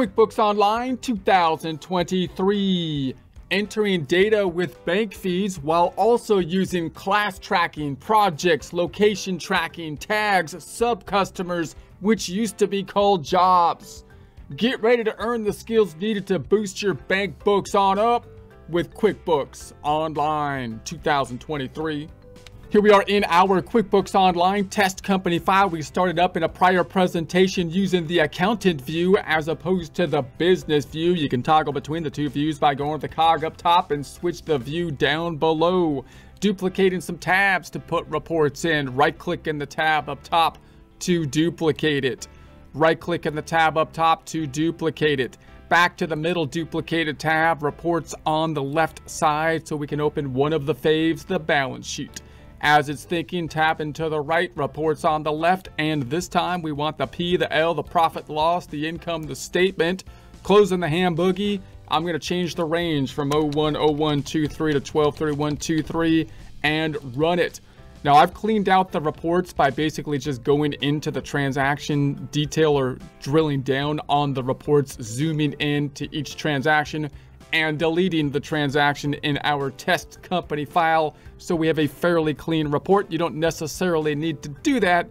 QuickBooks Online 2023. Entering data with bank feeds while also using class tracking, projects, location tracking, tags, sub-customers, which used to be called jobs. Get ready to earn the skills needed to boost your bank books on up with QuickBooks Online 2023. Here we are in our QuickBooks Online test company file. We started up in a prior presentation using the accountant view as opposed to the business view. You can toggle between the two views by going to the cog up top and switch the view down below. Duplicating some tabs to put reports in. Right click in the tab up top to duplicate it. Right click in the tab up top to duplicate it back to the middle duplicated tab, reports on the left side so we can open one of the faves, the balance sheet. As it's thinking, tap into the right, reports on the left, and this time we want the P, the L, the profit loss, the income, the statement. Closing the ham boogie, I'm going to change the range from 010123 to 123123 and run it. Now I've cleaned out the reports by basically just going into the transaction detail or drilling down on the reports, zooming in to each transaction, and deleting the transaction in our test company file so we have a fairly clean report. You don't necessarily need to do that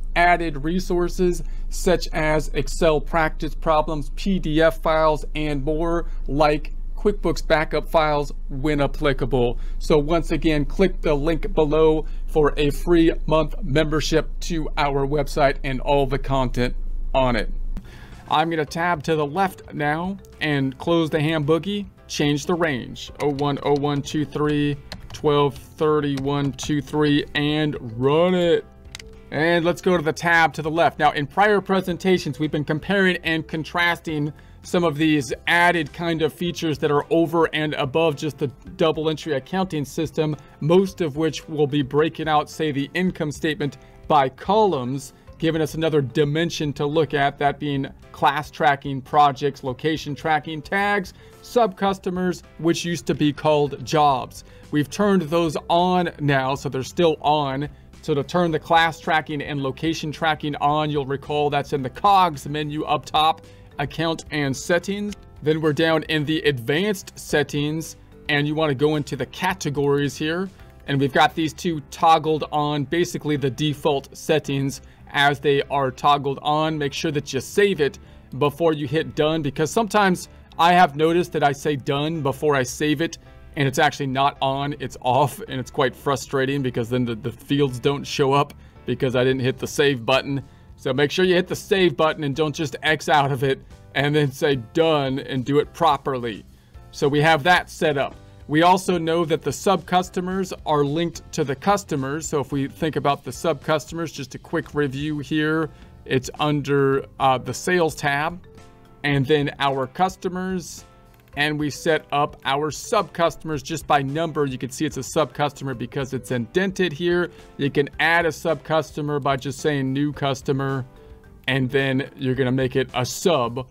added resources such as Excel practice problems, PDF files, and more like QuickBooks backup files when applicable. So once again, click the link below for a free month membership to our website and all the content on it. I'm going to tab to the left now and close the ham boogie, change the range 010123 123123 and run it. And let's go to the tab to the left. Now, in prior presentations, we've been comparing and contrasting some of these added kind of features that are over and above just the double entry accounting system, most of which will be breaking out, say, the income statement by columns, giving us another dimension to look at, that being class tracking, projects, location tracking, tags, sub-customers, which used to be called jobs. We've turned those on now, so they're still on, so to turn the class tracking and location tracking on, you'll recall that's in the cogs menu up top, account and settings. Then we're down in the advanced settings and you want to go into the categories here. And we've got these two toggled on, basically the default settings as they are toggled on. Make sure that you save it before you hit done because sometimes I have noticed that I say done before I save it and it's actually not on, it's off, and it's quite frustrating because then the, the fields don't show up because I didn't hit the save button. So make sure you hit the save button and don't just X out of it and then say done and do it properly. So we have that set up. We also know that the sub-customers are linked to the customers. So if we think about the sub-customers, just a quick review here, it's under uh, the sales tab and then our customers and we set up our sub customers just by number. You can see it's a sub customer because it's indented here. You can add a sub customer by just saying new customer, and then you're gonna make it a sub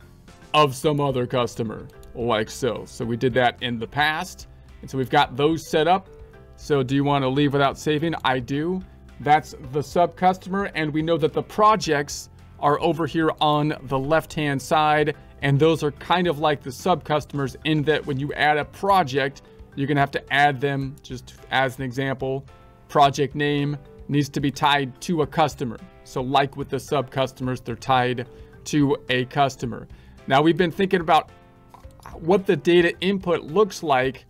of some other customer like so. So we did that in the past. And so we've got those set up. So do you want to leave without saving? I do. That's the sub customer. And we know that the projects are over here on the left hand side and those are kind of like the sub customers in that when you add a project, you're to have to add them just as an example. Project name needs to be tied to a customer. So like with the sub customers, they're tied to a customer. Now we've been thinking about what the data input looks like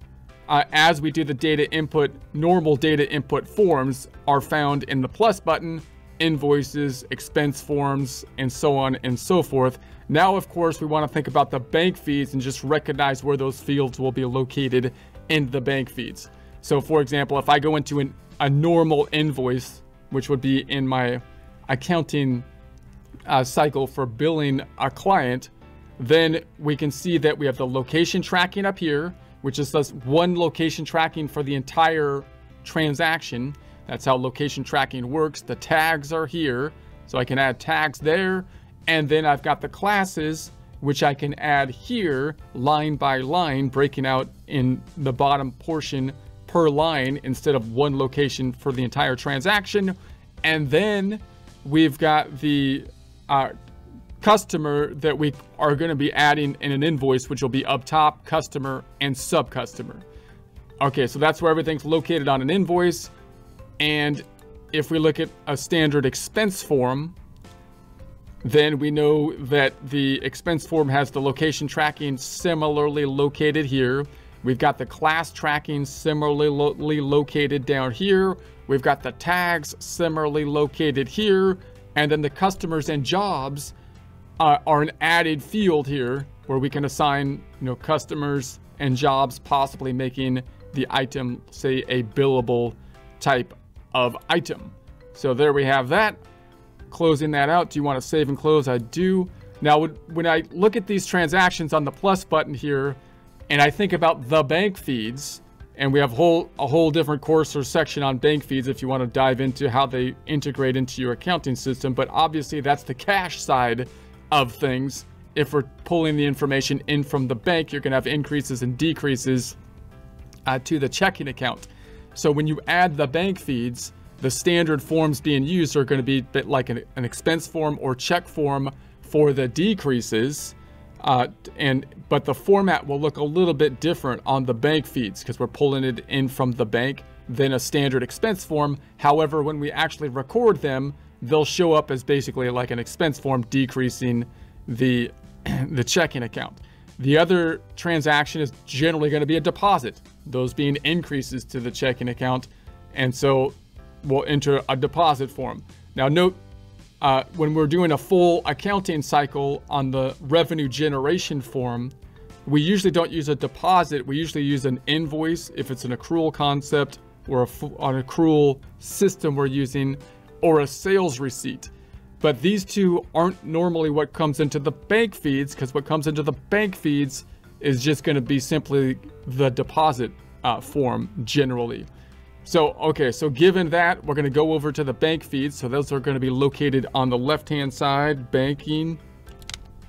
uh, as we do the data input. Normal data input forms are found in the plus button, invoices, expense forms, and so on and so forth. Now, of course, we want to think about the bank feeds and just recognize where those fields will be located in the bank feeds. So for example, if I go into an, a normal invoice, which would be in my accounting uh, cycle for billing a client, then we can see that we have the location tracking up here. which is just one location tracking for the entire transaction. That's how location tracking works. The tags are here, so I can add tags there. And then I've got the classes, which I can add here line by line, breaking out in the bottom portion per line instead of one location for the entire transaction. And then we've got the uh, customer that we are going to be adding in an invoice, which will be up top, customer, and sub customer. Okay, so that's where everything's located on an invoice. And if we look at a standard expense form, then we know that the expense form has the location tracking similarly located here. We've got the class tracking similarly lo located down here. We've got the tags similarly located here. And then the customers and jobs uh, are an added field here where we can assign, you know, customers and jobs possibly making the item, say, a billable type of item. So there we have that. Closing that out. Do you want to save and close? I do. Now, when I look at these transactions on the plus button here, and I think about the bank feeds, and we have whole, a whole different course or section on bank feeds if you want to dive into how they integrate into your accounting system. But obviously, that's the cash side of things. If we're pulling the information in from the bank, you're going to have increases and decreases uh, to the checking account. So when you add the bank feeds, the standard forms being used are going to be like an, an expense form or check form for the decreases. Uh, and but the format will look a little bit different on the bank feeds because we're pulling it in from the bank than a standard expense form. However, when we actually record them, they'll show up as basically like an expense form decreasing the, the checking account. The other transaction is generally going to be a deposit, those being increases to the checking account. And so we'll enter a deposit form. Now note, uh, when we're doing a full accounting cycle on the revenue generation form, we usually don't use a deposit. We usually use an invoice if it's an accrual concept or a, an accrual system we're using or a sales receipt. But these two aren't normally what comes into the bank feeds because what comes into the bank feeds is just going to be simply the deposit uh, form generally. So, okay, so given that, we're going to go over to the bank feeds. So those are going to be located on the left-hand side, banking.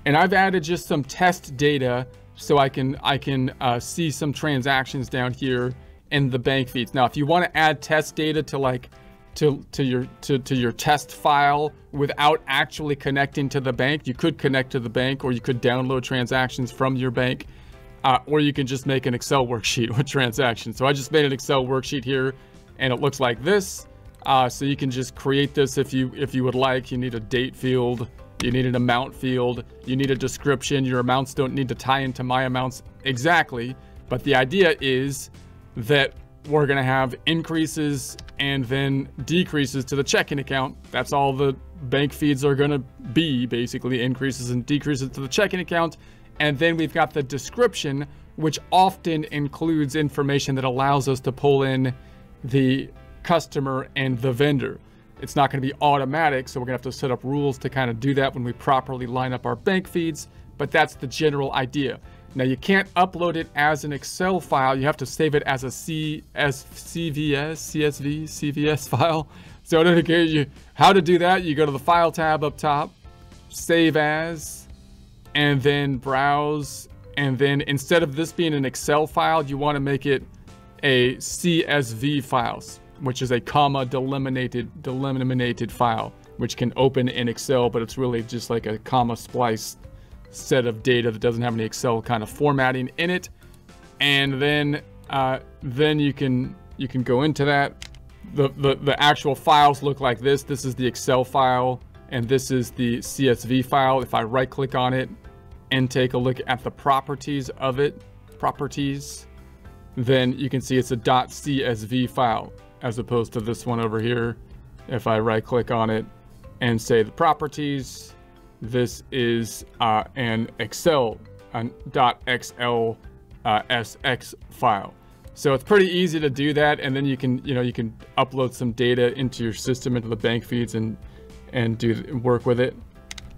And I've added just some test data so I can I can uh, see some transactions down here in the bank feeds. Now, if you want to add test data to like to, to your to, to your test file without actually connecting to the bank. You could connect to the bank or you could download transactions from your bank. Uh, or you can just make an Excel worksheet with transactions. So I just made an Excel worksheet here and it looks like this. Uh, so you can just create this if you if you would like. You need a date field, you need an amount field, you need a description. Your amounts don't need to tie into my amounts exactly. But the idea is that we're going to have increases and then decreases to the checking account. That's all the bank feeds are going to be, basically increases and decreases to the checking account. And then we've got the description, which often includes information that allows us to pull in the customer and the vendor. It's not going to be automatic, so we're going to have to set up rules to kind of do that when we properly line up our bank feeds, but that's the general idea. Now you can't upload it as an Excel file. You have to save it as a CS, CVS, CSV, CVS file. So in you, how to do that, you go to the File tab up top, Save As, and then Browse. And then instead of this being an Excel file, you want to make it a CSV file, which is a comma delimited, delimited file, which can open in Excel, but it's really just like a comma splice set of data that doesn't have any Excel kind of formatting in it. And then uh, then you can you can go into that. The, the, the actual files look like this. This is the Excel file and this is the CSV file. If I right click on it and take a look at the properties of it, properties, then you can see it's a .csv file as opposed to this one over here. If I right click on it and say the properties, this is uh, an Excel an .xl uh, file. So it's pretty easy to do that, and then you can you know you can upload some data into your system into the bank feeds and and do work with it.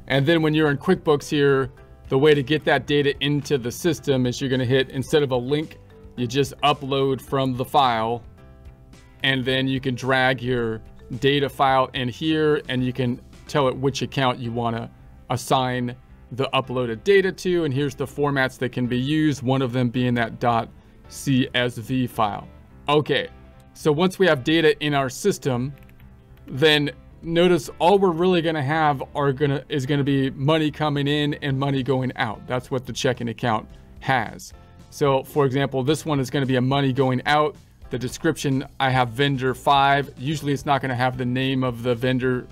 And then when you're in QuickBooks here, the way to get that data into the system is you're going to hit instead of a link you just upload from the file and then you can drag your data file in here and you can tell it which account you want to assign the uploaded data to and here's the formats that can be used one of them being that .csv file. Okay so once we have data in our system then notice all we're really going to have are going to is going to be money coming in and money going out. That's what the checking account has. So for example this one is going to be a money going out. The description I have vendor 5 usually it's not going to have the name of the vendor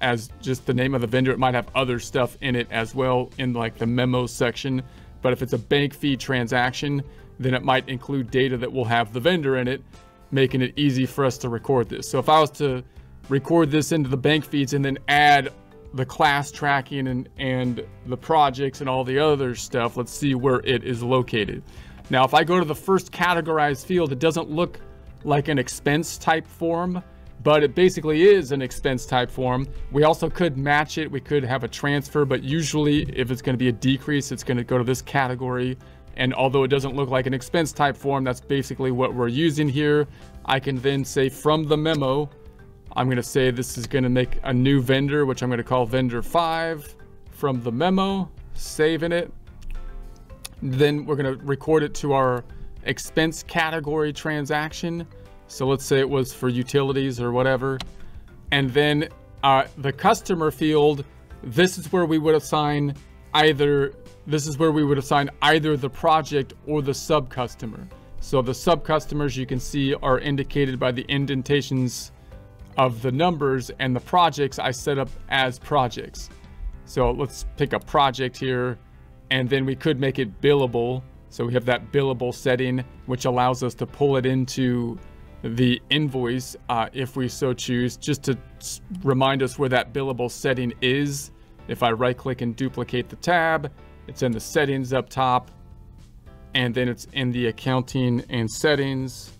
as just the name of the vendor. It might have other stuff in it as well in like the memo section. But if it's a bank fee transaction then it might include data that will have the vendor in it making it easy for us to record this. So if I was to record this into the bank feeds and then add the class tracking and, and the projects and all the other stuff. Let's see where it is located. Now, if I go to the first categorized field, it doesn't look like an expense type form, but it basically is an expense type form. We also could match it. We could have a transfer, but usually if it's going to be a decrease, it's going to go to this category. And although it doesn't look like an expense type form, that's basically what we're using here. I can then say from the memo, I'm going to say this is going to make a new vendor, which I'm going to call vendor 5 from the memo, saving it. Then we're going to record it to our expense category transaction. So let's say it was for utilities or whatever. And then uh, the customer field, this is where we would assign either, this is where we would assign either the project or the sub customer. So the sub customers you can see are indicated by the indentations of the numbers and the projects I set up as projects. So let's pick a project here and then we could make it billable. So we have that billable setting, which allows us to pull it into the invoice uh, if we so choose, just to remind us where that billable setting is. If I right click and duplicate the tab, it's in the settings up top, and then it's in the accounting and settings.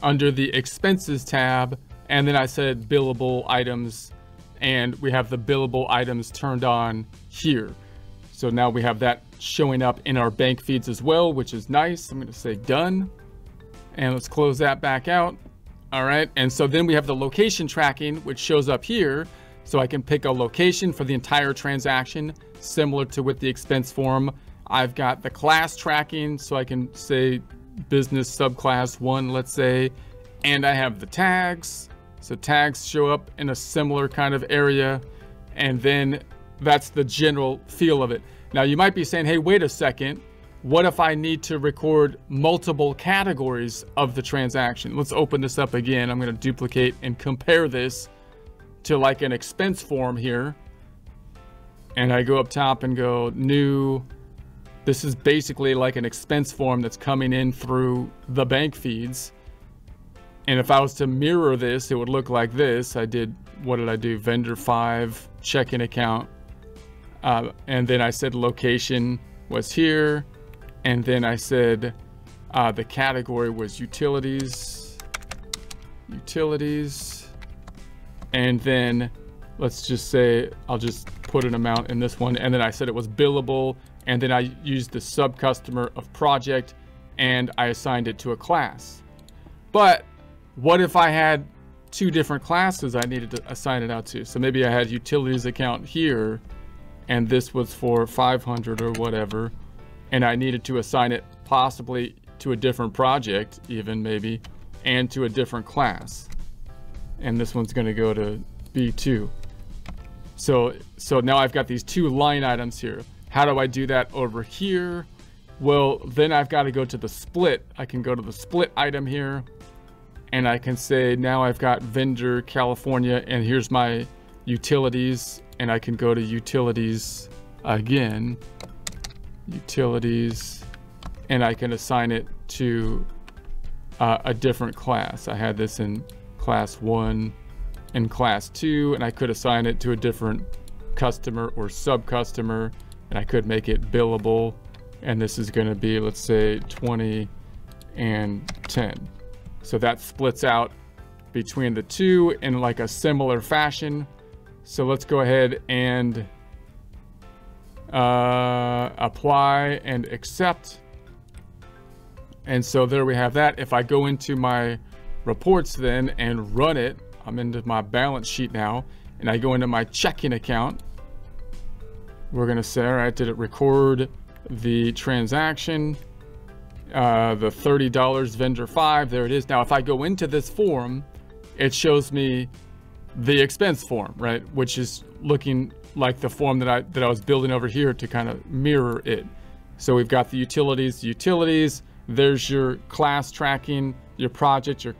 Under the expenses tab, and then I said billable items and we have the billable items turned on here. So now we have that showing up in our bank feeds as well, which is nice. I'm to say done. And let's close that back out. All right. And so then we have the location tracking, which shows up here. So I can pick a location for the entire transaction, similar to with the expense form. I've got the class tracking, so I can say business subclass one, let's say, and I have the tags. So tags show up in a similar kind of area, and then that's the general feel of it. Now you might be saying, hey, wait a second. What if I need to record multiple categories of the transaction? Let's open this up again. I'm going to duplicate and compare this to like an expense form here. And I go up top and go new. This is basically like an expense form that's coming in through the bank feeds. And if I was to mirror this, it would look like this. I did, what did I do? Vendor 5, check-in account. Uh, and then I said location was here. And then I said uh, the category was utilities. Utilities. And then let's just say I'll just put an amount in this one. And then I said it was billable. And then I used the sub customer of project and I assigned it to a class. But what if I had two different classes I needed to assign it out to? So maybe I had utilities account here, and this was for 500 or whatever, and I needed to assign it possibly to a different project, even maybe, and to a different class. And this one's going to go to B2. So, so now I've got these two line items here. How do I do that over here? Well, then I've got to go to the split. I can go to the split item here and I can say now I've got vendor California and here's my utilities and I can go to utilities again. Utilities and I can assign it to uh, a different class. I had this in class 1 and class 2 and I could assign it to a different customer or sub customer and I could make it billable. And this is going to be let's say 20 and 10 so that splits out between the two in like a similar fashion. So let's go ahead and uh, apply and accept. And so there we have that. If I go into my reports then and run it, I'm into my balance sheet now, and I go into my checking account. We're gonna say, all right, did it record the transaction? Uh, the $30 vendor five, there it is. Now, if I go into this form, it shows me the expense form, right? Which is looking like the form that I that I was building over here to kind of mirror it. So we've got the utilities, utilities. There's your class tracking, your project, your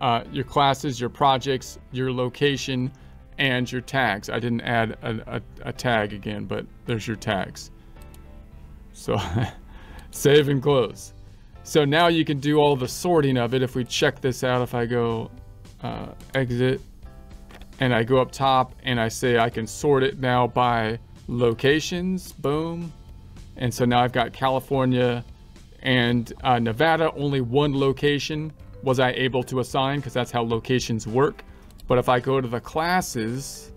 uh, your classes, your projects, your location, and your tags. I didn't add a, a, a tag again, but there's your tags. So save and close. So now you can do all the sorting of it. If we check this out, if I go uh, exit and I go up top and I say I can sort it now by locations, boom. And so now I've got California and uh, Nevada, only one location was I able to assign because that's how locations work. But if I go to the classes,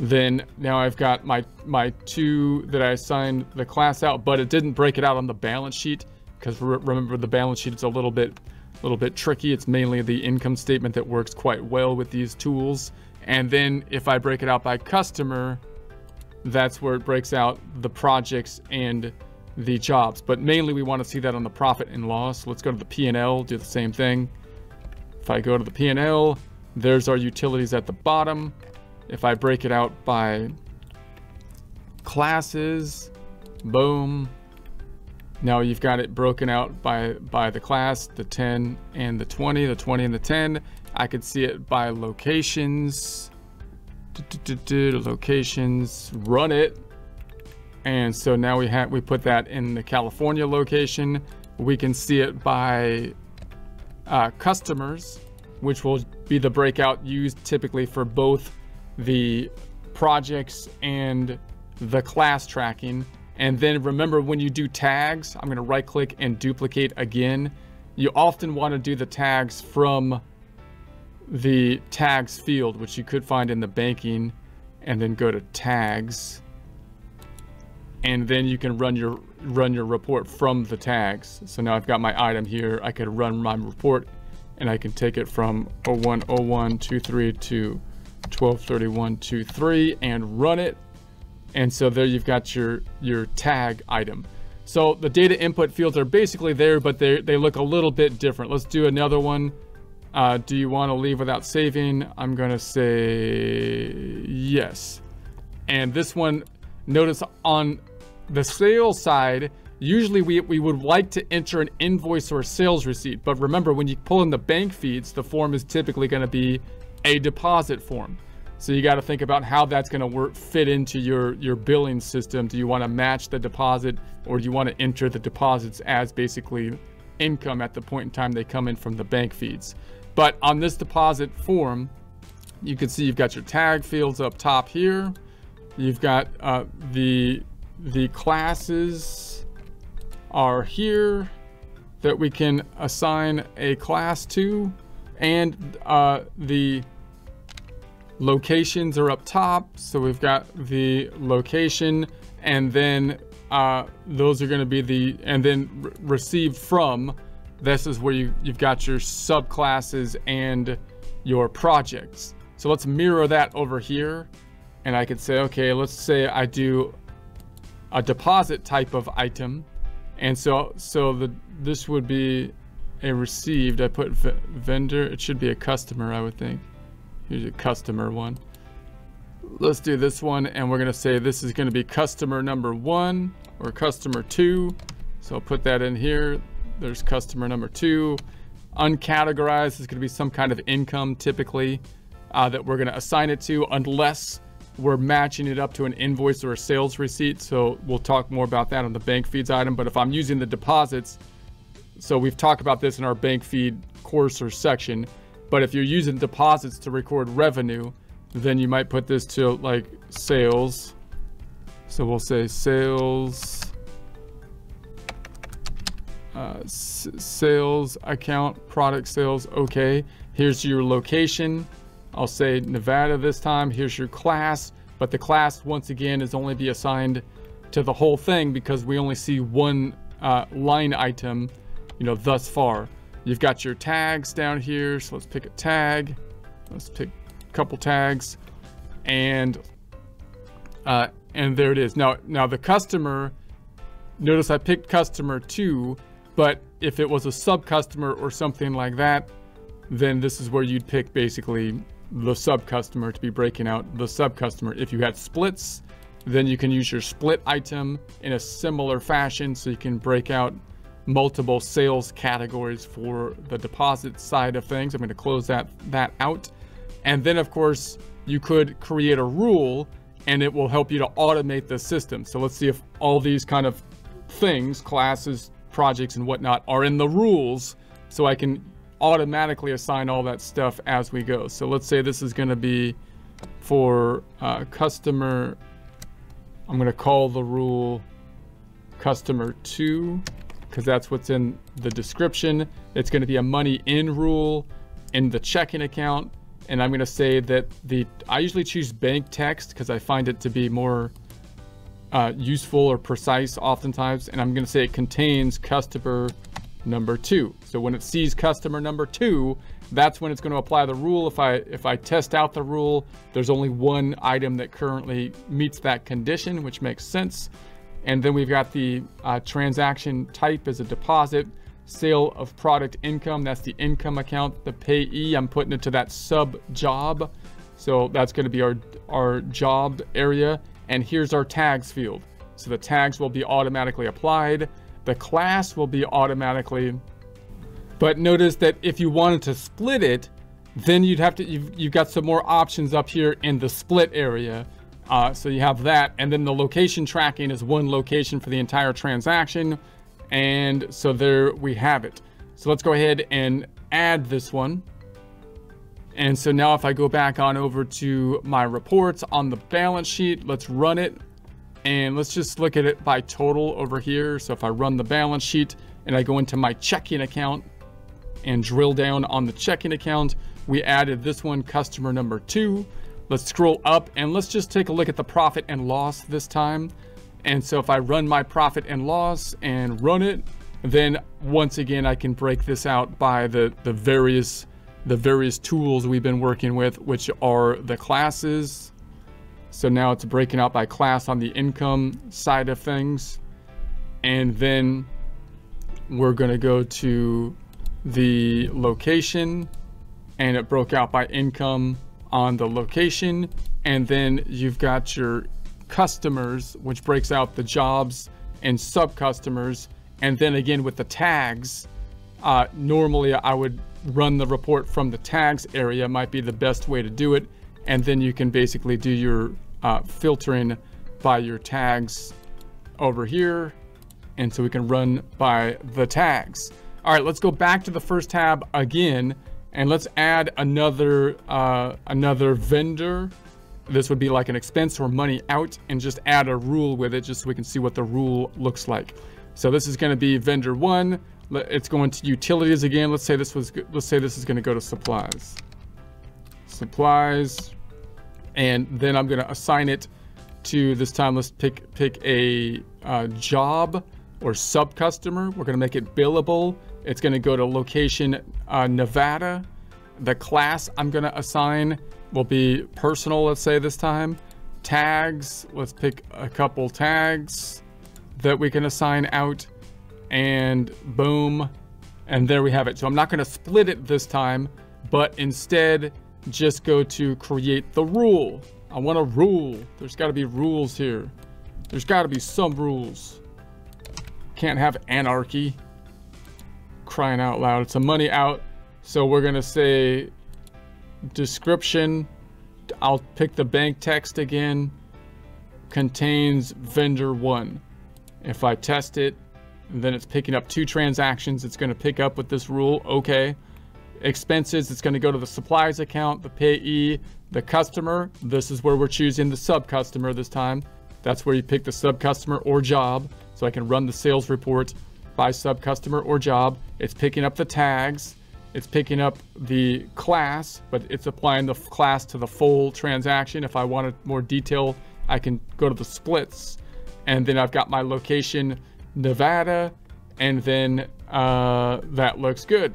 then now I've got my, my two that I assigned the class out, but it didn't break it out on the balance sheet because re remember the balance sheet is a little bit, a little bit tricky. It's mainly the income statement that works quite well with these tools. And then if I break it out by customer, that's where it breaks out the projects and the jobs. But mainly we want to see that on the profit and loss. Let's go to the P&L, do the same thing. If I go to the P&L, there's our utilities at the bottom. If I break it out by classes, boom. Now you've got it broken out by, by the class, the 10 and the 20, the 20 and the 10. I could see it by locations, do, do, do, locations, run it. And so now we have we put that in the California location. We can see it by uh, customers, which will be the breakout used typically for both the projects and the class tracking. And then remember when you do tags, I'm gonna right click and duplicate again. You often wanna do the tags from the tags field, which you could find in the banking, and then go to tags. And then you can run your run your report from the tags. So now I've got my item here. I could run my report and I can take it from 010123 to 123123 and run it. And so there you've got your, your tag item. So the data input fields are basically there, but they, they look a little bit different. Let's do another one. Uh, do you want to leave without saving? I'm going to say yes. And this one, notice on the sales side, usually we, we would like to enter an invoice or sales receipt. But remember, when you pull in the bank feeds, the form is typically going to be a deposit form. So you got to think about how that's going to work fit into your your billing system. Do you want to match the deposit or do you want to enter the deposits as basically income at the point in time they come in from the bank feeds? But on this deposit form, you can see you've got your tag fields up top here. You've got uh, the the classes are here that we can assign a class to and uh, the locations are up top. So we've got the location and then uh, those are going to be the, and then re received from, this is where you, you've got your subclasses and your projects. So let's mirror that over here. And I could say, okay, let's say I do a deposit type of item. And so, so the, this would be a received. I put vendor. It should be a customer, I would think. Here's a customer one. Let's do this one, and we're going to say this is going to be customer number one or customer two. So I'll put that in here. There's customer number two. Uncategorized is going to be some kind of income typically uh, that we're going to assign it to unless we're matching it up to an invoice or a sales receipt. So we'll talk more about that on the bank feeds item. But if I'm using the deposits, so we've talked about this in our bank feed course or section, but if you're using deposits to record revenue, then you might put this to like sales. So we'll say sales, uh, sales account, product sales, okay. Here's your location. I'll say Nevada this time. Here's your class, but the class once again is only be assigned to the whole thing because we only see one uh, line item, you know, thus far. You've got your tags down here. So let's pick a tag. Let's pick a couple tags and uh, and there it is. Now, now the customer, notice I picked customer two, but if it was a sub customer or something like that, then this is where you'd pick basically the sub customer to be breaking out the sub customer. If you had splits, then you can use your split item in a similar fashion so you can break out multiple sales categories for the deposit side of things. I'm going to close that that out. And then of course, you could create a rule and it will help you to automate the system. So let's see if all these kind of things, classes, projects and whatnot are in the rules so I can automatically assign all that stuff as we go. So let's say this is going to be for uh, customer, I'm going to call the rule customer 2 because that's what's in the description. It's going to be a money in rule in the checking account. And I'm going to say that the, I usually choose bank text because I find it to be more uh, useful or precise oftentimes. And I'm going to say it contains customer number two. So when it sees customer number two, that's when it's going to apply the rule. If I if I test out the rule, there's only one item that currently meets that condition, which makes sense. And then we've got the uh, transaction type as a deposit, sale of product income, that's the income account. The payee, I'm putting it to that sub job. So that's going to be our, our job area. And here's our tags field. So the tags will be automatically applied. The class will be automatically, but notice that if you wanted to split it, then you'd have to, you've, you've got some more options up here in the split area. Uh, so you have that, and then the location tracking is one location for the entire transaction. And so there we have it. So let's go ahead and add this one. And so now if I go back on over to my reports on the balance sheet, let's run it. And let's just look at it by total over here. So if I run the balance sheet and I go into my checking account and drill down on the checking account, we added this one, customer number two. Let's scroll up and let's just take a look at the profit and loss this time. And so if I run my profit and loss and run it, then once again, I can break this out by the, the various the various tools we've been working with, which are the classes. So now it's breaking out by class on the income side of things. And then we're to go to the location and it broke out by income on the location. And then you've got your customers, which breaks out the jobs and sub customers. And then again with the tags, uh, normally I would run the report from the tags area might be the best way to do it. And then you can basically do your uh, filtering by your tags over here. And so we can run by the tags. All right, let's go back to the first tab again and let's add another uh, another vendor. This would be like an expense or money out and just add a rule with it just so we can see what the rule looks like. So this is going to be vendor one. It's going to utilities again. Let's say this was let's say this is going to go to supplies. Supplies and then I'm going to assign it to this time let's pick pick a uh, job or sub customer. We're going to make it billable it's going to go to location uh, Nevada. The class I'm going to assign will be personal, let's say this time. Tags, let's pick a couple tags that we can assign out. And boom. And there we have it. So I'm not going to split it this time, but instead just go to create the rule. I want a rule. There's got to be rules here. There's got to be some rules. Can't have anarchy crying out loud. It's a money out. So we're going to say description. I'll pick the bank text again. Contains vendor one. If I test it, then it's picking up two transactions. It's going to pick up with this rule. Okay. Expenses, it's going to go to the supplies account, the payee, the customer. This is where we're choosing the sub customer this time. That's where you pick the sub customer or job. So I can run the sales report by sub customer or job. It's picking up the tags. It's picking up the class, but it's applying the class to the full transaction. If I wanted more detail, I can go to the splits. And then I've got my location, Nevada, and then uh, that looks good.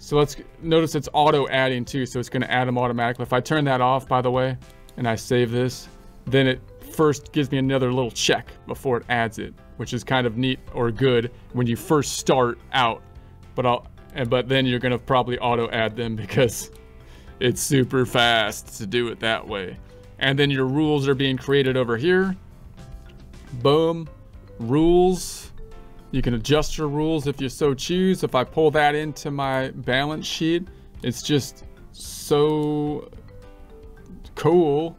So let's notice it's auto adding too, so it's going to add them automatically. If I turn that off, by the way, and I save this, then it first gives me another little check before it adds it, which is kind of neat or good when you first start out. But I'll, but then you're to probably auto add them because it's super fast to do it that way. And then your rules are being created over here. Boom. Rules. You can adjust your rules if you so choose. If I pull that into my balance sheet, it's just so cool.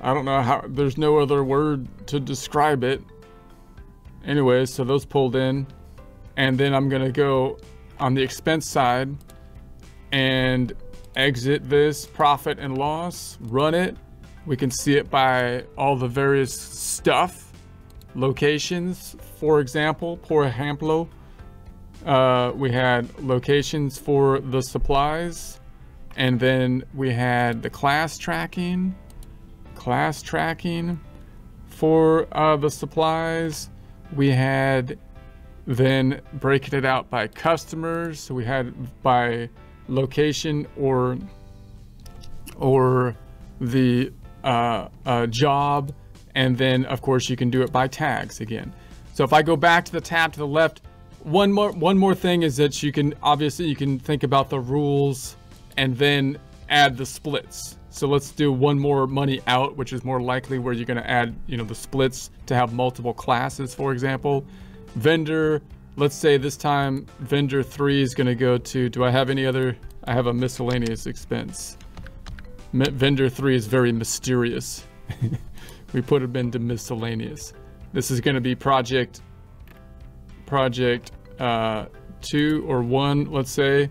I don't know how, there's no other word to describe it. Anyways, so those pulled in. And then I'm gonna go on the expense side and exit this profit and loss, run it. We can see it by all the various stuff, locations, for example, por ejemplo, uh, we had locations for the supplies, and then we had the class tracking, class tracking for uh, the supplies. We had then breaking it out by customers. So we had by location or or the uh, uh, job, and then of course you can do it by tags again. So if I go back to the tab to the left, one more one more thing is that you can obviously you can think about the rules and then add the splits. So let's do one more money out, which is more likely where you're going to add, you know, the splits to have multiple classes, for example. Vendor, let's say this time vendor three is going to go to, do I have any other? I have a miscellaneous expense. vendor three is very mysterious. we put it into miscellaneous. This is going to be project project uh, two or one, let's say,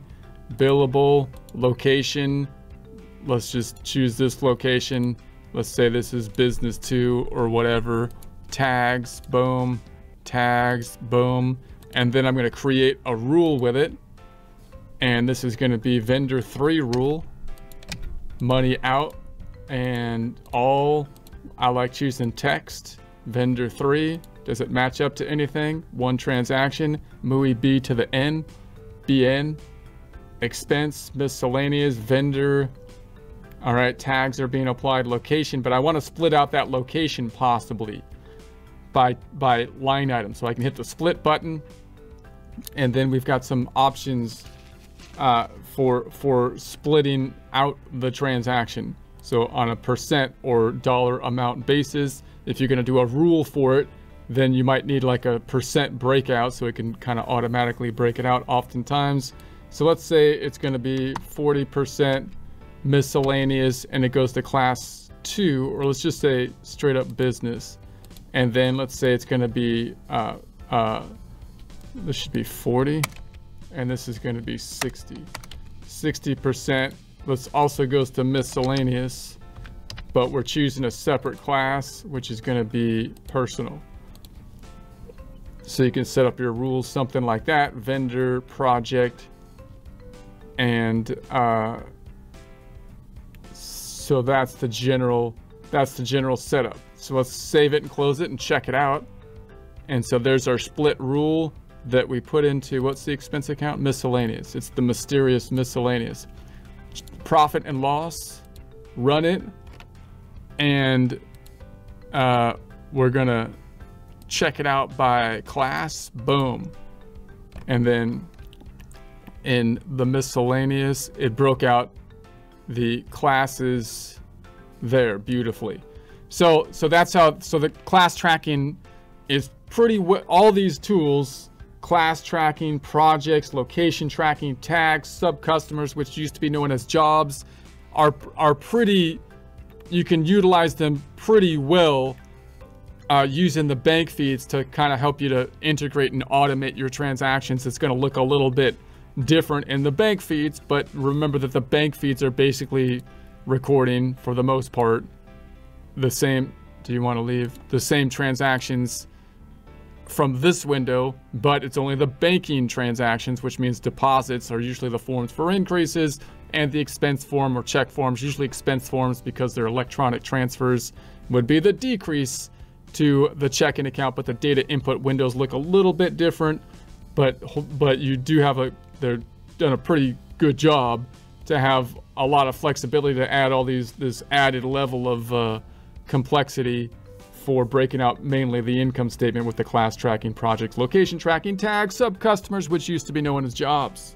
billable location. Let's just choose this location. Let's say this is business two or whatever. Tags, boom, tags, boom. And then I'm going to create a rule with it. And this is going to be vendor three rule. Money out and all. I like choosing text vendor 3, does it match up to anything? One transaction, MUI B to the N, BN, expense, miscellaneous, vendor. All right, tags are being applied, location, but I want to split out that location possibly by, by line item. So I can hit the split button and then we've got some options uh, for, for splitting out the transaction. So on a percent or dollar amount basis, if you're going to do a rule for it, then you might need like a percent breakout so it can kind of automatically break it out oftentimes. So let's say it's going to be 40% miscellaneous and it goes to class two, or let's just say straight up business. And then let's say it's going to be, uh, uh, this should be 40 and this is going to be 60. 60%. This also goes to miscellaneous but we're choosing a separate class, which is going to be personal. So you can set up your rules, something like that, vendor, project, and uh, so that's the general, that's the general setup. So let's save it and close it and check it out. And so there's our split rule that we put into, what's the expense account? Miscellaneous. It's the mysterious miscellaneous. Profit and loss, run it, and uh, we're gonna check it out by class boom and then in the miscellaneous it broke out the classes there beautifully so so that's how so the class tracking is pretty all these tools class tracking projects location tracking tags sub customers which used to be known as jobs are are pretty you can utilize them pretty well uh, using the bank feeds to kind of help you to integrate and automate your transactions. It's going to look a little bit different in the bank feeds, but remember that the bank feeds are basically recording for the most part the same. Do you want to leave the same transactions from this window, but it's only the banking transactions, which means deposits are usually the forms for increases and the expense form or check forms, usually expense forms because they're electronic transfers, would be the decrease to the checking account, but the data input windows look a little bit different. but but you do have a they're done a pretty good job to have a lot of flexibility to add all these this added level of uh, complexity for breaking out mainly the income statement with the class tracking project location tracking tags sub customers which used to be known as jobs